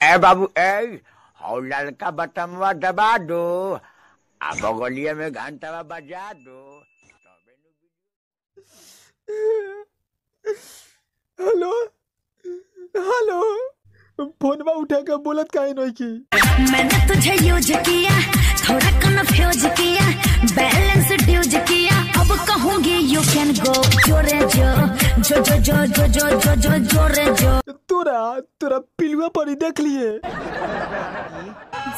ए बाबू ए और लड़का बटमवा दबा दो। आ बगलिया में घंटावा बजा दो। हेलो हेलो फोनवा उठा के बोलत काहे नहीं की? मैंने तुझे यूज़ किया थोड़ा कंफ्यूज किया बैलेंस ड्यूज किया। अब कहूँगी यू कैन गो जोरे जो जो जो जो जो जो जो जो जोरे जो। तोरा तोरा पिलुआ परी देख लिए।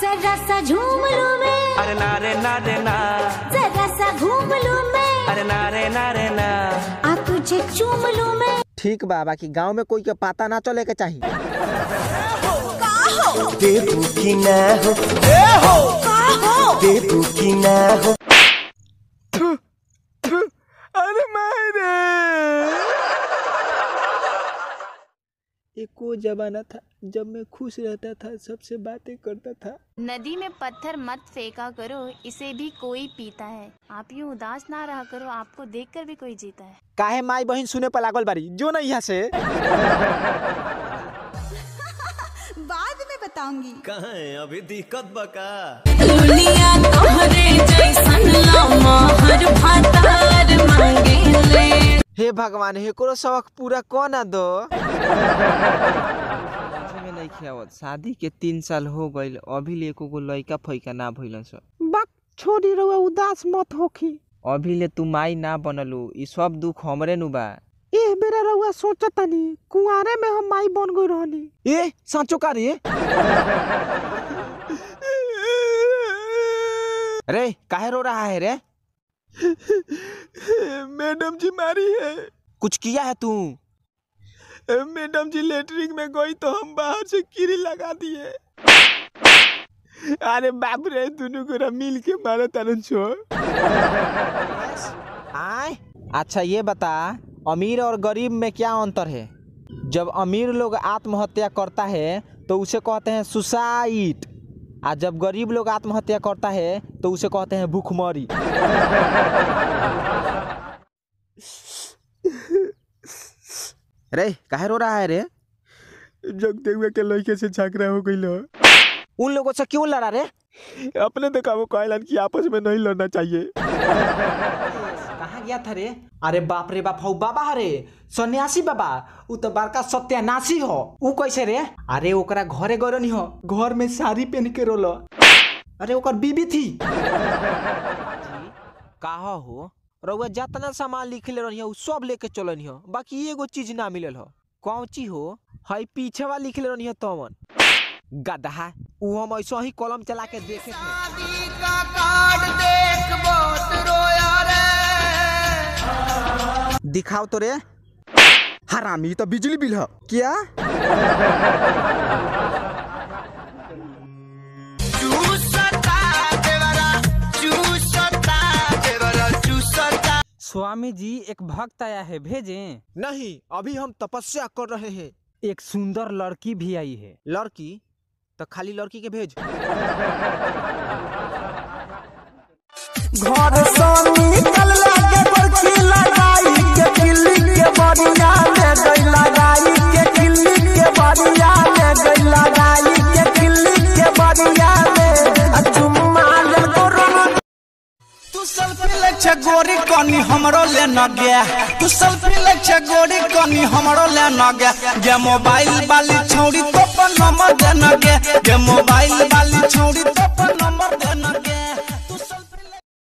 जरा सा झूम लूँ मैं। अरे ना रे ना रे ना। जरा सा घूम लूँ मैं। अरे ना रे ना रे ना। आ तुझे चूम लूँ मैं। ठीक बा बाकी गाँव में कोई के पता ना चले के चाहिए देबू की ना हो। देबू की ना हो अरे मायरे एक वो जमाना था जब मैं खुश रहता था सबसे बातें करता था। नदी में पत्थर मत फेंका करो इसे भी कोई पीता है। आप यूँ उदास ना रहा करो आपको देखकर भी कोई जीता है। काहे माई बहन सुने पर लागल बारी? जो नहीं यहाँ से। बाद में बताऊँगी। कहाँ है? अभी दिक्कत बका। दुनिया तोहरे जैसन लामा हर भातार मांगे ले। हे भगवान हेकरो शौक पूरा कौन ना दो? खियावत शादी के तीन साल हो गईल अभी ले एको गो लइका फैका ना भइलन स। बक छोड़ी रहुआ उदास मत होखी अभी ले तू माई ना बनलू ई सब दुख हमरे नु बा। एह बेरा रहुआ सोचतानी कुंवारे में हम माई बन गई रहनी ए सांचो का रे? रे काहे रो रहा है रे? मैडम जी मारी है। कुछ किया है तू? मैडम जी लेटरिन में गई तो हम बाहर से कीड़ी लगा दिए। अरे बाप रे दोनों को मिल के मारो तारन छो आय अच्छा ये बता अमीर और गरीब में क्या अंतर है? जब अमीर लोग आत्महत्या करता है तो उसे कहते हैं सुसाइड। आ जब गरीब लोग आत्महत्या करता है तो उसे कहते हैं भूखमरी। रे काहे रो रहा है रे? जगते हुए के लड़के से झगड़ा हो गई लो उन लोगों से क्यों लड़ा रे? अपने देखा वो कहलन कि आपस में नहीं लड़ना चाहिए। गया था रे अरे बाप रे बाप हौ बाबा हरे। सन्यासी बाबा उ तो बड़का सत्यानाशी हो। उ कैसे रे? अरे ओकरा घरे गयो नहीं हो घर में साड़ी पहन के रोलो। अरे ओकर बीबी थी। कहा हो? रउआ जितना सामान लिखले रही उ सब लेके चलनी हो। बाकी एगो चीज़ ना मिलल हो। कौची हो? हई पीछे वाला लिखले रही हो तमन। गदहा उ हम ऐसा ही कलम चला के देखे थे। दिखाओ तो रे हरामी तो बिजली बिल है। क्या? स्वामी जी एक भक्त आया है भेजें। नहीं अभी हम तपस्या कर रहे हैं। एक सुंदर लड़की भी आई है। लड़की? तो खाली लड़की के भेज। घर तू सेल्फी ले छे, गोरी कनी हमरो ले न गया। तू सेल्फी ले छे, गोरी कनी हमरो ले न गया। जे मोबाइल वाली छौड़ी तो पर नंबर दे न गया। जे